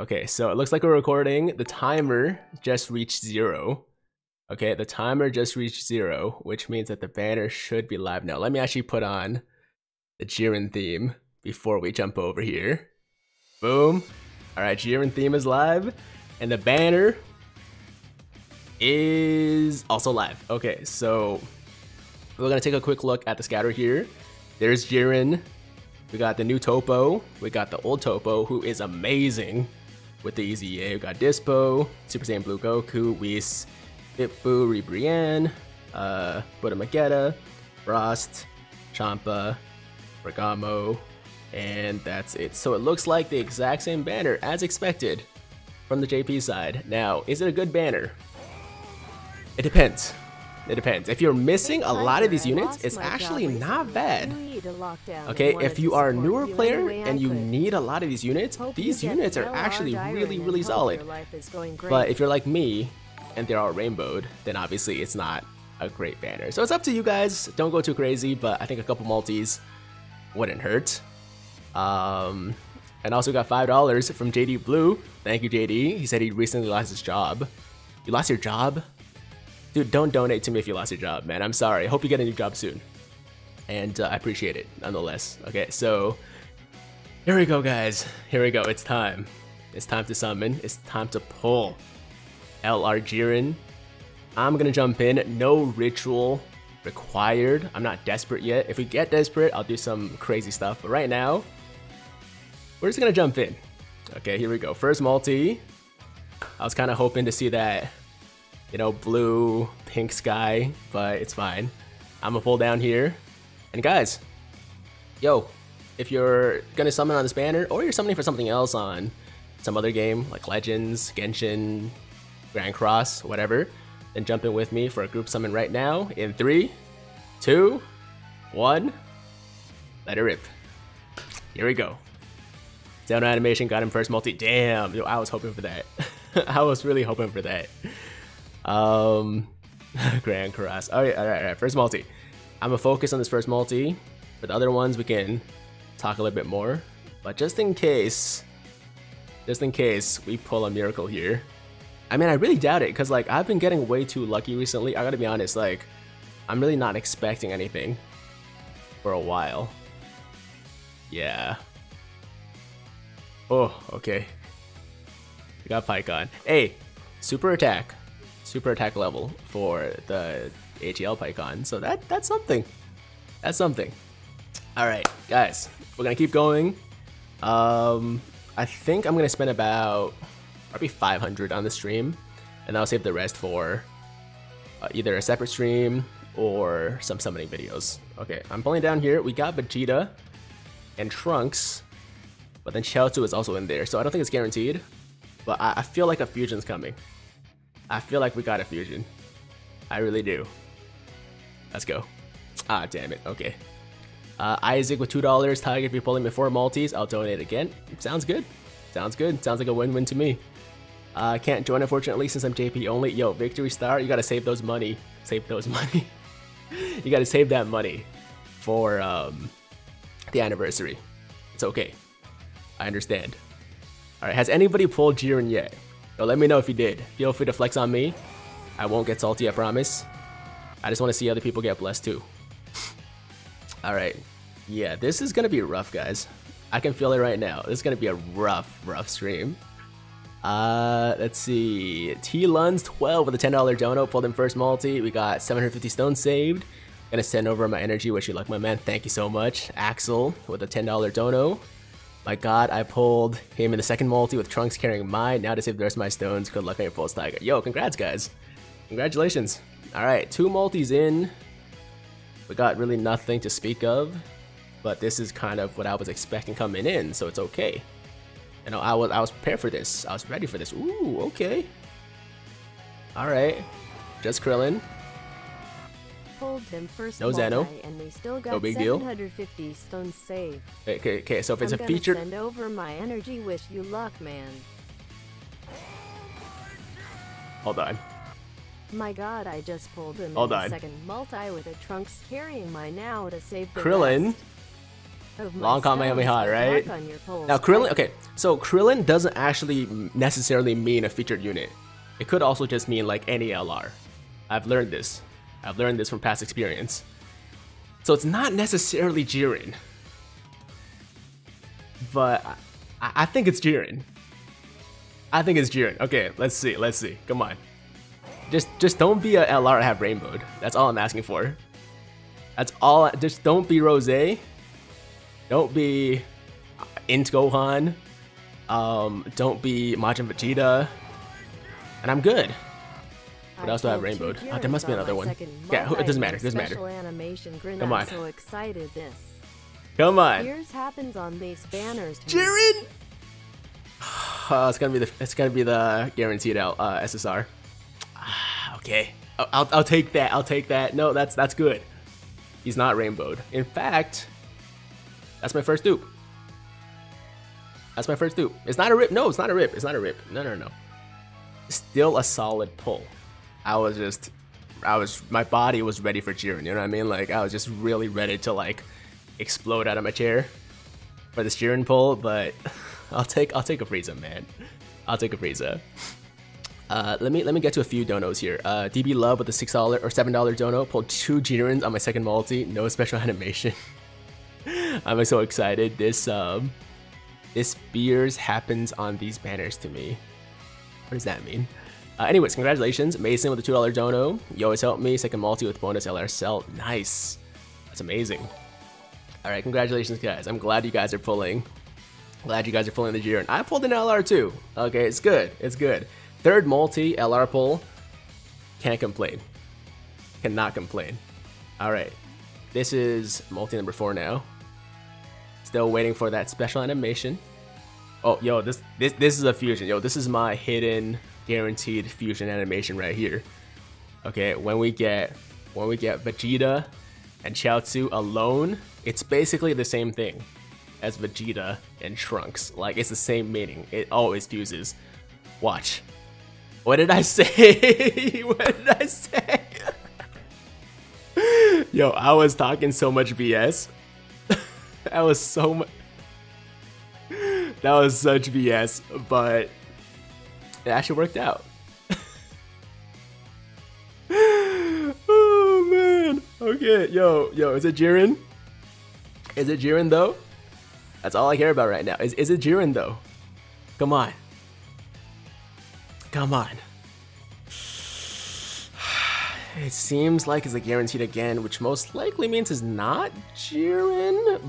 Okay, so it looks like we're recording. The timer just reached zero. Okay, the timer just reached zero, which means that the banner should be live now. Let me actually put on the Jiren theme before we jump over here. Boom. All right, Jiren theme is live, and the banner is also live. Okay, so we're gonna take a quick look at the scatter here. There's Jiren. We got the new Toppo. We got the old Toppo, who is amazing with the easy EA. We got Dyspo, Super Saiyan Blue Goku, Whis, Bitbu, Ribrianne, uh, Buddha Magetta, Frost, Champa, Bergamo, and that's it. So it looks like the exact same banner as expected from the JP side. Now, is it a good banner? It depends. It depends. If you're missing a lot of these units, it's actually not bad. Okay, if you are a newer player and you need a lot of these units, these units are actually really, really solid. But if you're like me, and they're all rainbowed, then obviously it's not a great banner. So it's up to you guys. Don't go too crazy, but I think a couple multis wouldn't hurt. Um, and also got $5 from JD Blue. Thank you, JD. He said he recently lost his job. You lost your job? Dude, don't donate to me if you lost your job, man. I'm sorry. Hope you get a new job soon. And uh, I appreciate it, nonetheless. Okay, so here we go, guys. Here we go. It's time. It's time to summon. It's time to pull. LR Jiren. I'm gonna jump in. No ritual required. I'm not desperate yet. If we get desperate, I'll do some crazy stuff. But right now, we're just gonna jump in. Okay, here we go. First multi. I was kind of hoping to see that you know, blue, pink sky, but it's fine. I'm gonna pull down here. And guys, yo, if you're gonna summon on this banner, or you're summoning for something else on some other game, like Legends, Genshin, Grand Cross, whatever, then jump in with me for a group summon right now in three, two, one, let it rip. Here we go. Down animation got him first multi. Damn, yo, I was hoping for that. I was really hoping for that. Um, Grand Caress. All right, all right, all right. First multi. I'm gonna focus on this first multi. For the other ones, we can talk a little bit more. But just in case, just in case we pull a miracle here. I mean, I really doubt it because like I've been getting way too lucky recently. I gotta be honest, like I'm really not expecting anything for a while. Yeah. Oh, okay. We got Pikkon. Hey, super attack super attack level for the ATL Pikkon. So that that's something. That's something. All right, guys, we're gonna keep going. Um, I think I'm gonna spend about probably 500 on the stream, and I'll save the rest for uh, either a separate stream or some summoning videos. Okay, I'm pulling down here. We got Vegeta and Trunks, but then Chiaotzu is also in there, so I don't think it's guaranteed. But I, I feel like a fusion's coming. I feel like we got a fusion. I really do. Let's go. Ah, damn it. Okay. Uh, Isaac with $2. Tiger, if you're pulling me four multis, I'll donate again. Sounds good. Sounds good. Sounds like a win-win to me. I uh, can't join, unfortunately, since I'm JP only. Yo, Victory Star, you gotta save those money. Save those money. you gotta save that money for um, the anniversary. It's okay. I understand. Alright, has anybody pulled Jiren yet? Yo, let me know if you did. Feel free to flex on me. I won't get salty, I promise. I just want to see other people get blessed too. Alright. Yeah, this is going to be rough, guys. I can feel it right now. This is going to be a rough, rough stream. Uh, let's see. T Luns 12 with a $10 dono. Pulled in first multi. We got 750 stones saved. Gonna send over my energy. Wish you luck, my man. Thank you so much. Axel with a $10 dono. My god, I pulled him in the second multi with Trunks carrying mine. Now to save the rest of my stones. Good luck on your pulse, Tiger. Yo, congrats, guys. Congratulations. Alright, two multis in. We got really nothing to speak of. But this is kind of what I was expecting coming in, so it's okay. You know, I was I was prepared for this. I was ready for this. Ooh, okay. Alright. Just Krillin pulled him first no Zeno. and we still got no big 750 deal. stones saved. Okay, okay, so if it's I'm a feature... send over my energy wish you luck, man. Hold on. My god, I just pulled him Hold in on. second multi with a trunks carrying my now to save the Krillin. Long Kamehameha, right? luck on your polls. Now Krillin, okay, so Krillin doesn't actually necessarily mean a featured unit. It could also just mean like any LR. I've learned this. I've learned this from past experience. So it's not necessarily Jiren. But I, I think it's Jiren. I think it's Jiren. Okay, let's see, let's see. Come on. Just just don't be a LR have rainbowed. That's all I'm asking for. That's all just don't be Rose. Don't be Int Gohan. Um, don't be Majin Vegeta. And I'm good. Do I have rainbowed? Oh, there must be another one. Yeah, it doesn't matter, it doesn't matter. special Animation grin. Come I'm on. so excited this. Come on. Here's happens on these banners. Jiren! Uh, it's gonna be the it's gonna be the guaranteed out uh, SSR. Okay, I'll, I'll I'll take that. I'll take that. No, that's that's good. He's not rainbowed. In fact, that's my first dupe. That's my first dupe. It's not a rip. No, it's not a rip. It's not a rip. No, no, no. Still a solid pull. I was just, I was, my body was ready for Jiren. You know what I mean? Like I was just really ready to like explode out of my chair for this Jiren pull, but I'll take I'll take a Frieza, man. I'll take a Frieza. Uh, let me let me get to a few donos here. Uh, DB Love with a six dollar or seven dollar dono pulled two Jirens on my second multi. No special animation. I'm so excited. This um, this beers happens on these banners to me. What does that mean? Uh, anyways, congratulations, Mason with the two dollar dono. You always help me. Second multi with bonus LR cell. Nice. That's amazing. All right, congratulations, guys. I'm glad you guys are pulling. Glad you guys are pulling the Jiren. I pulled an LR too. Okay, it's good. It's good. Third multi LR pull. Can't complain. Cannot complain. All right, this is multi number four now. Still waiting for that special animation. Oh, yo, this this this is a fusion. Yo, this is my hidden guaranteed fusion animation right here. Okay, when we get when we get Vegeta and Chiaotzu alone, it's basically the same thing as Vegeta and Trunks. Like it's the same meaning. It always fuses. Watch. What did I say? what did I say? Yo, I was talking so much BS. that was so much. That was such BS, but it actually worked out. oh man. Okay, yo, yo, is it Jiren? Is it Jiren though? That's all I care about right now. Is is it Jiren though? Come on. Come on. It seems like it's a guaranteed again, which most likely means it's not Jiren,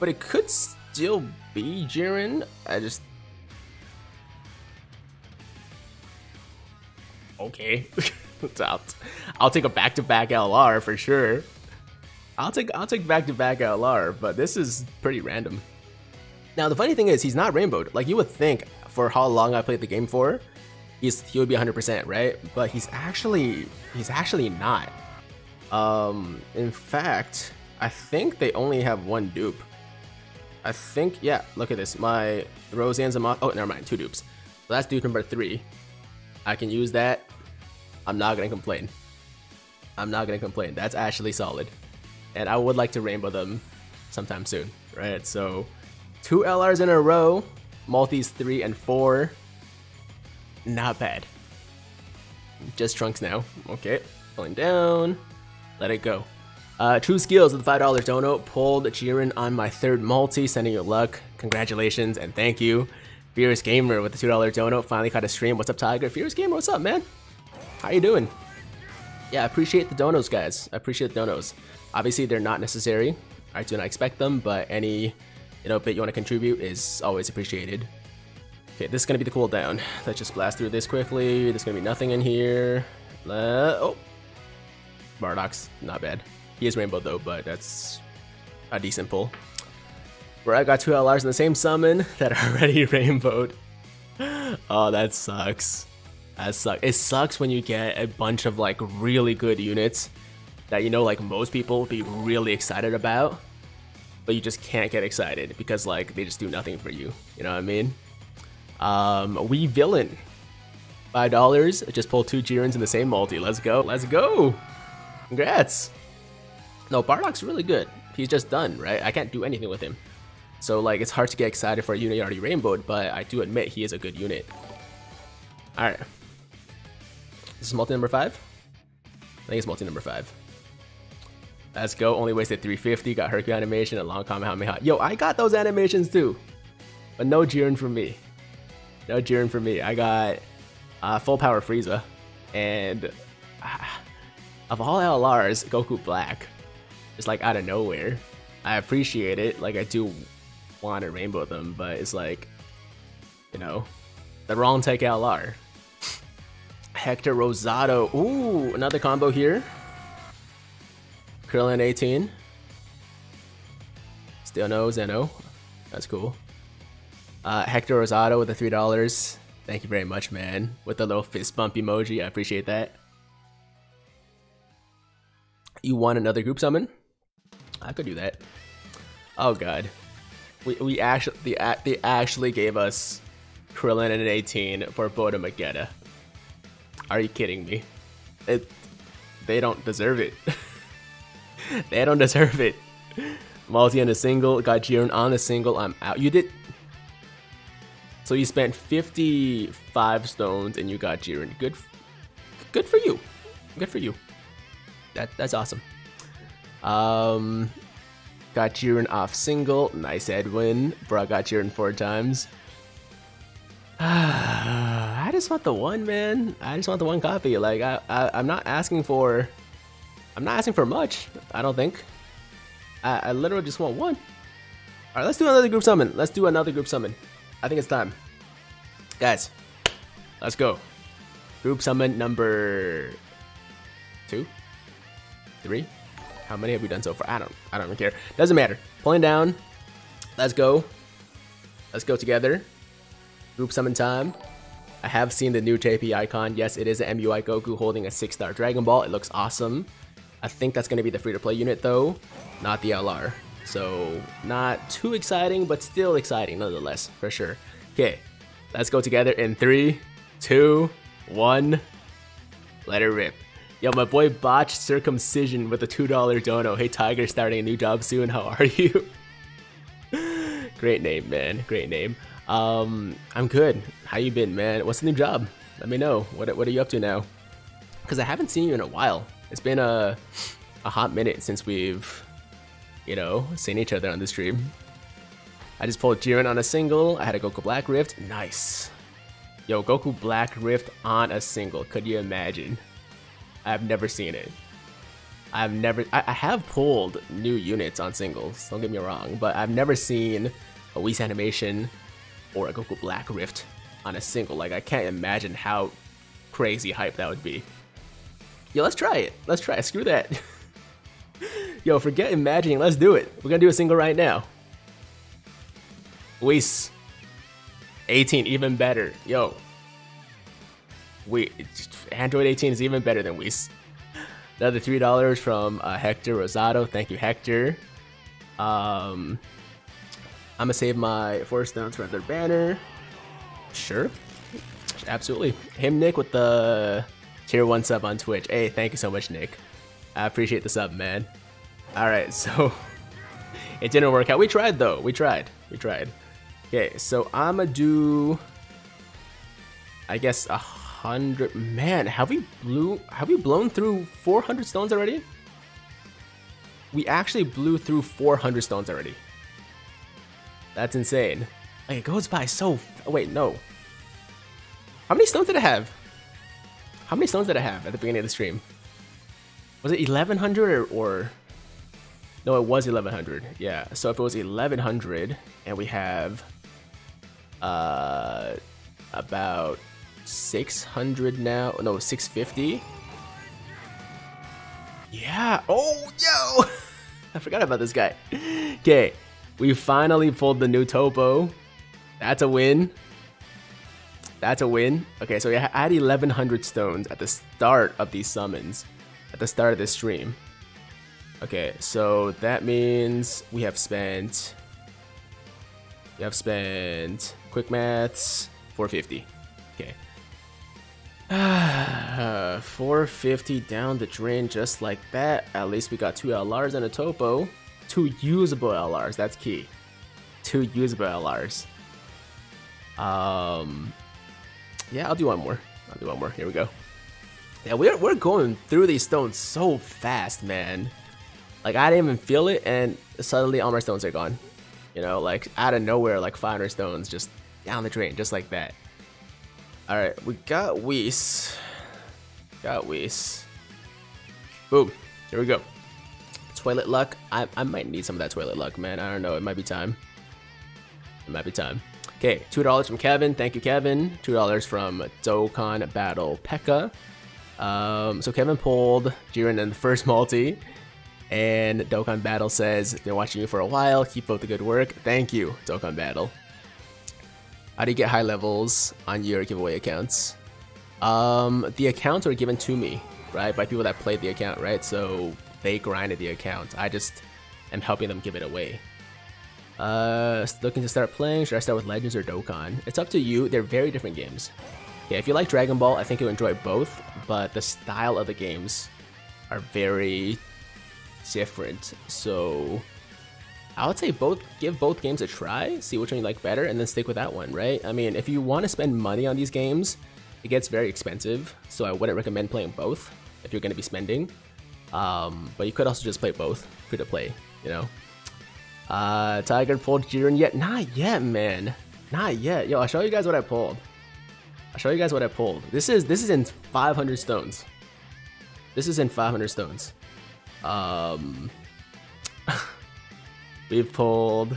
but it could still be Jiren. I just okay. I'll, I'll take a back-to-back LR for sure. I'll take I'll take back-to-back LR, but this is pretty random. Now the funny thing is he's not rainbowed. Like you would think for how long I played the game for, he's he would be 100%, right? But he's actually he's actually not. Um in fact, I think they only have one dupe. I think yeah, look at this. My Roseanne Zamasu Oh, never mind, two dupes. So that's dupe number 3. I can use that. I'm not to complain. I'm not to complain. That's actually solid. And I would like to rainbow them sometime soon, right? So two LRs in a row, multis three and four. Not bad. Just trunks now. Okay, pulling down. Let it go. Uh, True Skills with the $5 dono pulled Jiren on my third multi, sending you luck. Congratulations and thank you. Fierce Gamer with the $2 dono finally caught a stream. What's up, Tiger? Fierce Gamer, what's up, man? How you doing? Yeah, I appreciate the donos, guys. I appreciate the donos. Obviously, they're not necessary. I do not expect them, but any you know bit you want to contribute is always appreciated. Okay, this is gonna be the cooldown. Let's just blast through this quickly. There's gonna be nothing in here. Le oh, Bardock's not bad. He is rainbow though, but that's a decent pull. Where I got two LRs in the same summon that are already rainbowed. Oh, that sucks. That sucks. It sucks when you get a bunch of like really good units that you know like most people would be really excited about, but you just can't get excited because like they just do nothing for you. You know what I mean? Um, we villain. Five dollars. Just pulled two Jirens in the same multi. Let's go. Let's go. Congrats. No, Bardock's really good. he's just done, right? I can't do anything with him. So like it's hard to get excited for a unit already rainbowed, but I do admit he is a good unit. Alright. This is multi number five? I think it's multi number five. Let's go. Only wasted 350. Got Hercule animation and long Kamehameha. Yo, I got those animations too. But no Jiren for me. No Jiren for me. I got uh, full power Frieza. And uh, of all LRs, Goku Black. Just like out of nowhere. I appreciate it. Like I do want to rainbow them, but it's like, you know, the wrong take LR. Hector Rosado. Ooh, another combo here. Krillin 18. Still no Zeno. That's cool. Uh, Hector Rosado with the $3. Thank you very much, man. With the little fist bump emoji. I appreciate that. You want another group summon? I could do that. Oh god. We, we actually they, they actually gave us Krillin and an 18 for Boda Magetta. Are you kidding me? It they don't deserve it. they don't deserve it. Multi on a single, got Jiren on a single, I'm out. You did so you spent 55 stones and you got Jiren. Good good for you. Good for you. That that's awesome. Um got Jiren off single. Nice Edwin. Bro got Jiren four times. I just want the one, man. I just want the one copy. Like I, I I'm not asking for I'm not asking for much, I don't think. I, I literally just want one. Alright, let's do another group summon. Let's do another group summon. I think it's time. Guys, let's go. Group summon number two, three. How many have we done so far? I don't, I don't even care. Doesn't matter. Pulling down. Let's go. Let's go together. Group summon time. I have seen the new JP icon. Yes, it is an MUI Goku holding a six-star Dragon Ball. It looks awesome. I think that's going to be the free-to-play unit though, not the LR. So not too exciting, but still exciting nonetheless, for sure. Okay, let's go together in three, two, one. Let it rip. Yo, my boy botched circumcision with a $2 dono. Hey Tiger, starting a new job soon. How are you? Great name, man. Great name. Um, I'm good. How you been, man? What's the new job? Let me know. What What are you up to now? Because I haven't seen you in a while. It's been a a hot minute since we've, you know, seen each other on the stream. I just pulled Jiren on a single. I had a Goku Black Rift. Nice. Yo, Goku Black Rift on a single. Could you imagine? I've never seen it. I've never. I, I have pulled new units on singles. Don't get me wrong, but I've never seen a Whis animation or a Goku Black Rift on a single. Like I can't imagine how crazy hype that would be. Yo, let's try it. Let's try it. Screw that. Yo, forget imagining. Let's do it. We're gonna do a single right now. Whis. 18, even better. Yo. We Android 18 is even better than Whis. Another three dollars from uh, Hector Rosado. Thank you, Hector. Um, I'm gonna save my four stones for another banner. Sure, absolutely. Him, Nick, with the tier one sub on Twitch. Hey, thank you so much, Nick. I appreciate the sub, man. All right, so it didn't work out. We tried though. We tried. We tried. Okay, so I'ma do. I guess a hundred. Man, have we blew? Have we blown through 400 stones already? We actually blew through 400 stones already. That's insane. Like, it goes by so. Wait, no. How many stones did I have? How many stones did I have at the beginning of the stream? Was it 1100 or, or... No, it was 1100. Yeah. So if it was 1100 and we have uh about 600 now. No, 650. Yeah. Oh, yo. I forgot about this guy. Okay. We finally pulled the new Toppo. That's a win. That's a win. Okay, so I had 1100 stones at the start of these summons. At the start of this stream. Okay, so that means we have spent... We have spent... Quick maths... 450. Okay. 450 down the drain just like that. At least we got two LRs and a Toppo. Two usable LRs. That's key. Two usable LRs. Um, yeah, I'll do one more. I'll do one more. Here we go. Yeah, we're we're going through these stones so fast, man. Like I didn't even feel it, and suddenly all my stones are gone. You know, like out of nowhere, like 500 stones just down the drain, just like that. All right, we got Whis. Got Whis. Boom. Here we go. Toilet luck. I, I might need some of that toilet luck, man. I don't know. It might be time. It might be time. Okay, $2 from Kevin. Thank you, Kevin. $2 from Dokkan Battle Pekka. Um, so Kevin pulled Jiren in the first multi. And Dokkan Battle says, been watching you for a while. Keep up the good work. Thank you, Dokkan Battle. How do you get high levels on your giveaway accounts? Um, the accounts are given to me, right, by people that played the account, right? So they grinded the account. I just am helping them give it away. Uh, looking to start playing. Should I start with Legends or Dokkan? It's up to you. They're very different games. Yeah, if you like Dragon Ball, I think you'll enjoy both, but the style of the games are very different. So I would say both give both games a try, see which one you like better, and then stick with that one, right? I mean, if you want to spend money on these games, it gets very expensive, so I wouldn't recommend playing both if you're going to be spending. Um, but you could also just play both, free to play, you know? Uh, Tiger pulled Jiren yet? Not yet, man. Not yet. Yo, I'll show you guys what I pulled. I'll show you guys what I pulled. This is this is in 500 stones. This is in 500 stones. Um, we've pulled.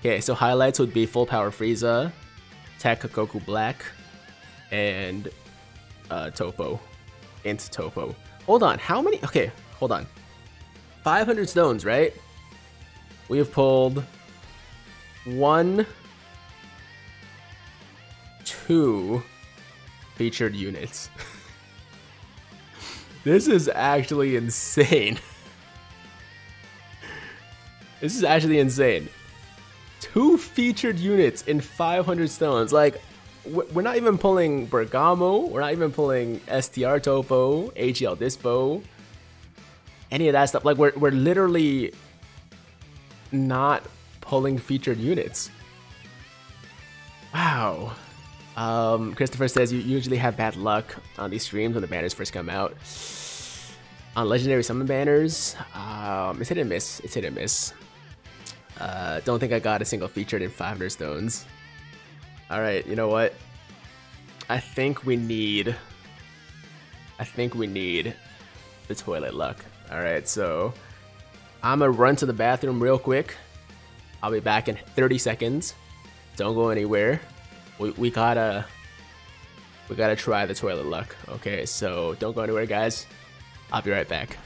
Okay, so highlights would be full power Frieza, Tech Goku Black, and uh, Toppo. INT Toppo. Hold on, how many? Okay, hold on. 500 stones, right? We have pulled one, two featured units. this is actually insane. this is actually insane. Two featured units in 500 stones. Like, we're not even pulling Bergamo. We're not even pulling STR Toppo, AGL Dyspo, any of that stuff. Like, we're, we're literally not pulling featured units. Wow. Um, Christopher says you usually have bad luck on these streams when the banners first come out. On legendary summon banners, um, it's hit and miss. It's hit and miss. Uh, don't think I got a single featured in 500 stones. All right, you know what? I think we need. I think we need the toilet luck. All right, so I'm gonna run to the bathroom real quick. I'll be back in 30 seconds. Don't go anywhere. We, we gotta we gotta try the toilet luck. Okay, so don't go anywhere, guys. I'll be right back.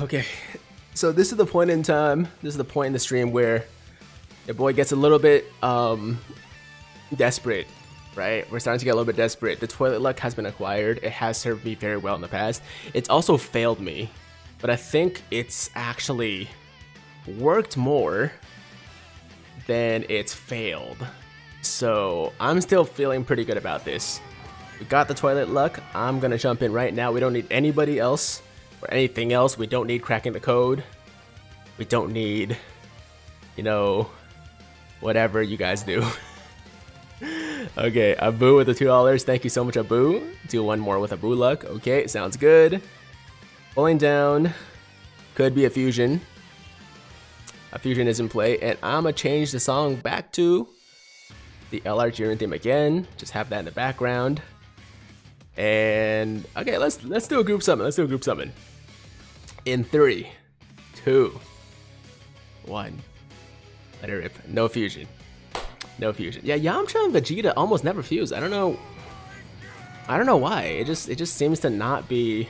Okay, so this is the point in time. This is the point in the stream where your boy gets a little bit um, desperate, right? We're starting to get a little bit desperate. The toilet luck has been acquired. It has served me very well in the past. It's also failed me, but I think it's actually worked more than it's failed. So I'm still feeling pretty good about this. We got the toilet luck. I'm gonna jump in right now. We don't need anybody else or anything else. We don't need cracking the code. We don't need, you know, whatever you guys do. okay, Abu with the $2. Thank you so much, Abu. Do one more with Abu luck. Okay, sounds good. Pulling down. Could be a fusion. A fusion is in play. And I'm going to change the song back to the LR Jiren theme again. Just have that in the background. And okay, let's let's do a group summon. Let's do a group summon. In three, two, one. Let it rip. No fusion. No fusion. Yeah, Yamcha and Vegeta almost never fuse. I don't know. I don't know why. It just it just seems to not be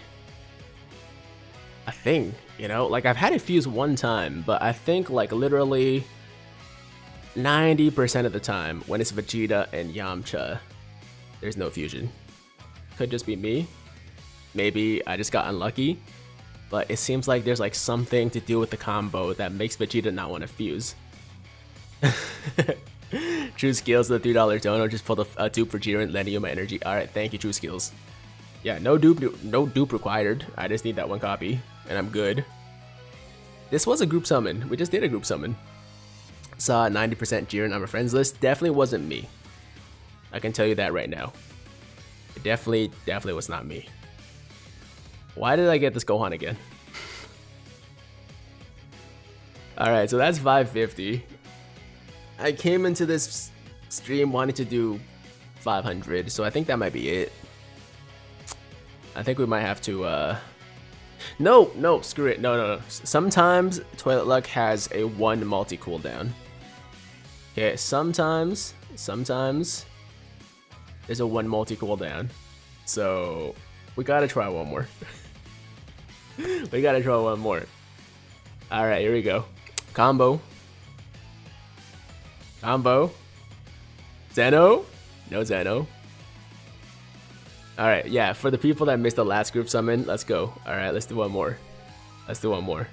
a thing. You know, like I've had it fuse one time, but I think like literally 90% of the time when it's Vegeta and Yamcha, there's no fusion. Could just be me. Maybe I just got unlucky. but it seems like there's like something to do with the combo that makes Vegeta not want to fuse. True Skills, the $3 dono, just pulled a, a dupe for Jiren, lending you my energy. Alright, thank you, True Skills. Yeah, no dupe, no dupe required. I just need that one copy, and I'm good. This was a group summon. We just did a group summon. Saw 90% Jiren on my friends list. Definitely wasn't me. I can tell you that right now. It definitely, definitely was not me. Why did I get this Gohan again? Alright, so that's 550. I came into this stream wanting to do 500, so I think that might be it. I think we might have to, uh... No, no, screw it. No, no, no. Sometimes Toilet Luck has a one multi cooldown. Okay, sometimes, sometimes there's a one multi cooldown. So we gotta try one more. we gotta try one more. Alright, here we go. Combo. Combo. Zeno? No Zeno. Alright, yeah, for the people that missed the last group summon, let's go. Alright, let's do one more. Let's do one more.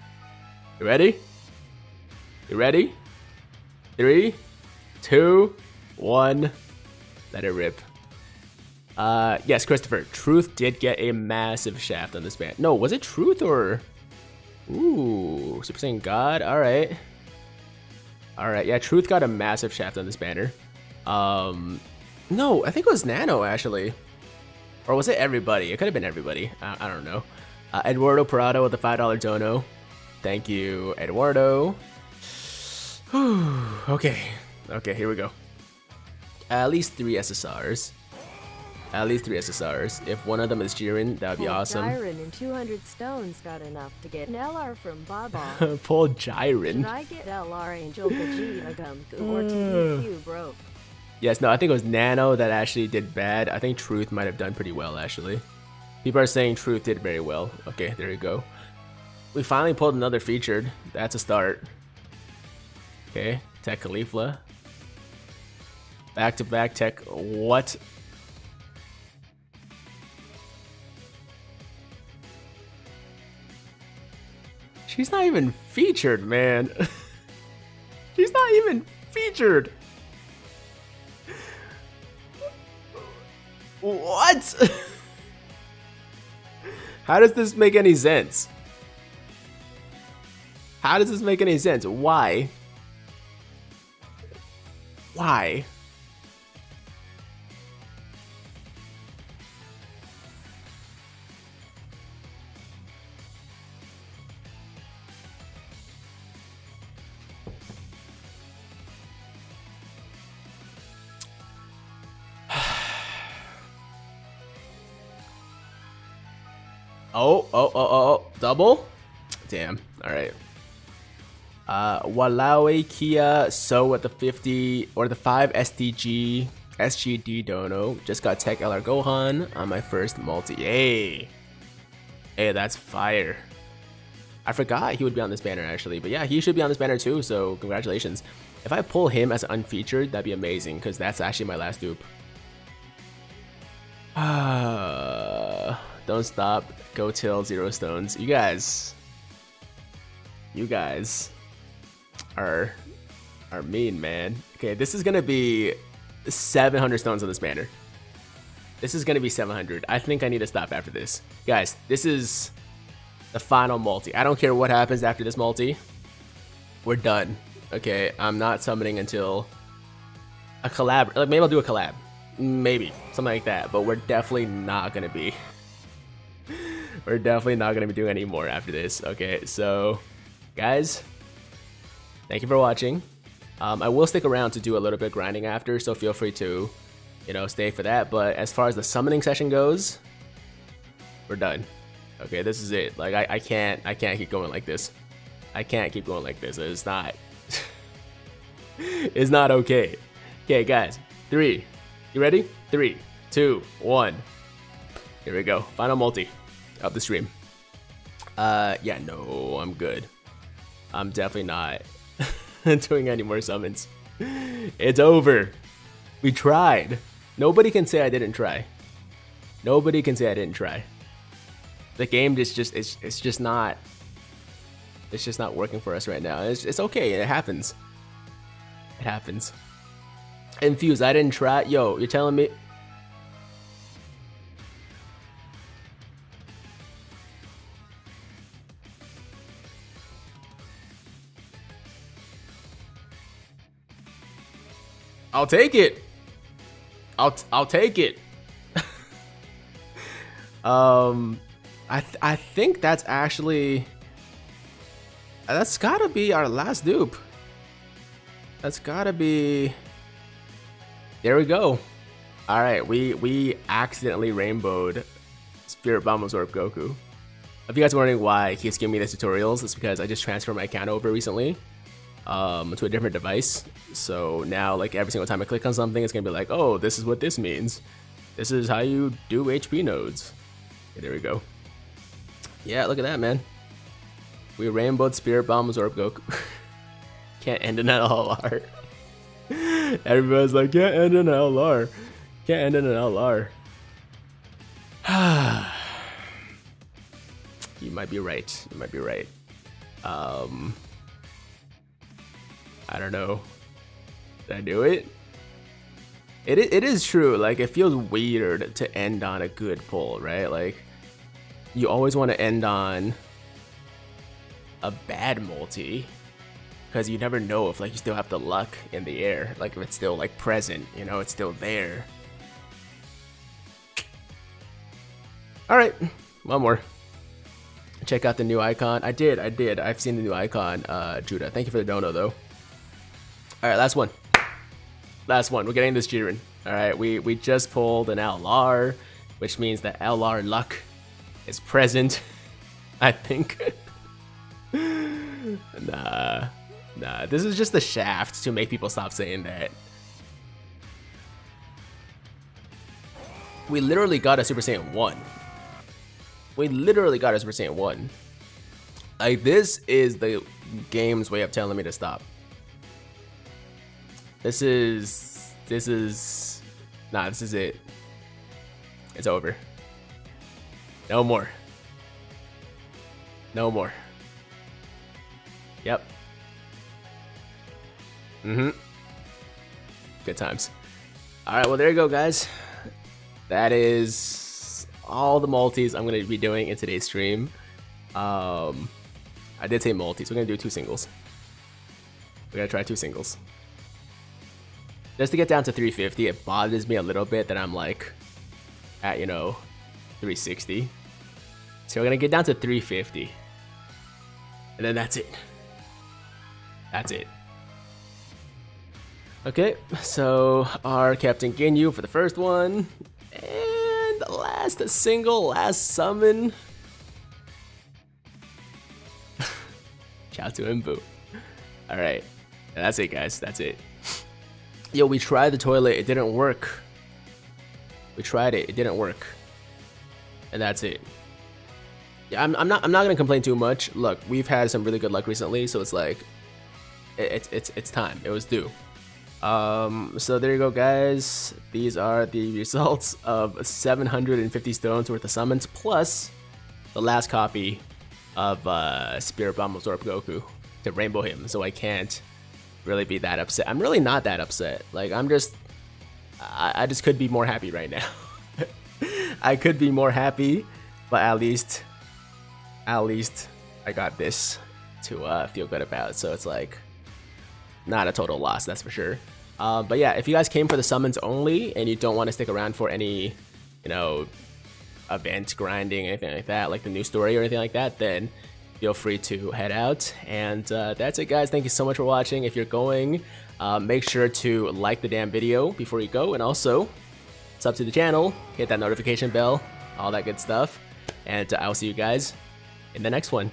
You ready? You ready? Three, two, one. Let it rip. Uh, yes, Christopher. Truth did get a massive shaft on this band. No, was it Truth or... Ooh, Super Saiyan God. All right. All right. Yeah, Truth got a massive shaft on this banner. Um, no, I think it was Nano actually, or was it everybody? It could have been everybody. I, I don't know. Uh, Eduardo Parado with the five dollar dono. Thank you, Eduardo. okay. Okay, here we go. At least three SSRs. At least three SSRs. If one of them is Jiren, that would be Pull awesome. Jiren and 200 stones got enough to get an LR from Baba. Pull Should Jiren. I get LR Angel Vegeta Gumku or TQ bro? Yes, no, I think it was Nano that actually did bad. I think Truth might have done pretty well, actually. People are saying Truth did very well. Okay, there you go. We finally pulled another featured. That's a start. Okay, Tech Caulifla. Back to back Tech. What? She's not even featured, man. She's not even featured. What? How does this make any sense? How does this make any sense? Why? Why? Oh, oh, oh, oh, oh, double? Damn, alright. Uh, Walawe Kia So at the 50 or the 5 SDG SGD Dono. Just got Tech LR Gohan on my first multi. Hey! Hey, that's fire. I forgot he would be on this banner actually, but yeah, he should be on this banner too, so congratulations. If I pull him as unfeatured, that'd be amazing, because that's actually my last dupe. Ah, don't stop. Go till zero stones. You guys, you guys are are mean, man. Okay, this is gonna be 700 stones on this banner. This is gonna be 700. I think I need to stop after this, guys. This is the final multi. I don't care what happens after this multi. We're done. Okay, I'm not summoning until a collab. Like maybe I'll do a collab. Maybe something like that. But we're definitely not gonna be. We're definitely not gonna be doing any more after this. Okay, so guys, thank you for watching. Um, I will stick around to do a little bit of grinding after, so feel free to, you know, stay for that. But as far as the summoning session goes, we're done. Okay, this is it. Like I, I can't I can't keep going like this. I can't keep going like this. It's not It's not okay. Okay, guys. Three. You ready? Three, two, one. Here we go. Final multi of the stream. Uh yeah, no, I'm good. I'm definitely not doing any more summons. It's over. We tried. Nobody can say I didn't try. Nobody can say I didn't try. the game just just it's it's just not it's just not working for us right now. It's it's okay. It happens. It happens. Infuse. I didn't try. Yo, you're telling me. I'll take it. I'll I'll take it. um, I th I think that's actually that's gotta be our last dupe. That's gotta be. There we go. All right, we we accidentally rainbowed Spirit Bomb Absorb Goku. If you guys are wondering why he keeps giving me these tutorials, it's because I just transferred my account over recently um, to a different device. So now, like every single time I click on something, it's gonna be like, oh, this is what this means. This is how you do HP nodes. Okay, there we go. Yeah, look at that, man. We rainbowed Spirit Bomb Absorb Goku. Can't end in LR. Everybody's like, can't end in LR. Can't end in an LR. you might be right. You might be right. Um, I don't know. Did I do it? It it is true. Like it feels weird to end on a good pull, right? Like you always want to end on a bad multi because you never know if like you still have the luck in the air like if it's still like present you know it's still there all right one more check out the new icon i did i did i've seen the new icon uh judah thank you for the dono though all right last one last one we're getting this jiren all right we we just pulled an lr which means that lr luck is present i think nah Nah, this is just the shaft to make people stop saying that. We literally got a Super Saiyan 1. We literally got a Super Saiyan 1. Like, this is the game's way of telling me to stop. This is... This is... Nah, this is it. It's over. No more. No more. Yep. Mm-hmm. Good times. All right, well, there you go, guys. That is all the multis I'm to be doing in today's stream. Um, I did say multis. We're to do two singles. We're to try two singles. Just to get down to 350, it bothers me a little bit that I'm like at, you know, 360. So we're to get down to 350. And then that's it. That's it. Okay, so our Captain Ginyu for the first one. And the last single, last summon. Ciao to Imbu. Alright, that's it guys, that's it. Yo, we tried the toilet, it didn't work. We tried it, it didn't work. And that's it. Yeah, I'm, I'm not I'm not gonna complain too much. Look, we've had some really good luck recently, so it's like it's it's it's time. It was due. Um, so there you go, guys. These are the results of 750 stones worth of summons, plus the last copy of uh, Spirit Bomb Absorb Goku to rainbow him, so I can't really be that upset. I'm really not that upset. Like, I'm just... I, I just could be more happy right now. I could be more happy, but at least... At least I got this to uh, feel good about, so it's like... Not a total loss, that's for sure. Uh, but yeah, if you guys came for the summons only and you don't want to stick around for any, you know, event grinding, anything like that, like the new story or anything like that, then feel free to head out. And uh, that's it, guys. Thank you so much for watching. If you're going, uh, make sure to like the damn video before you go. And also, sub to the channel, hit that notification bell, all that good stuff. And uh, I'll see you guys in the next one.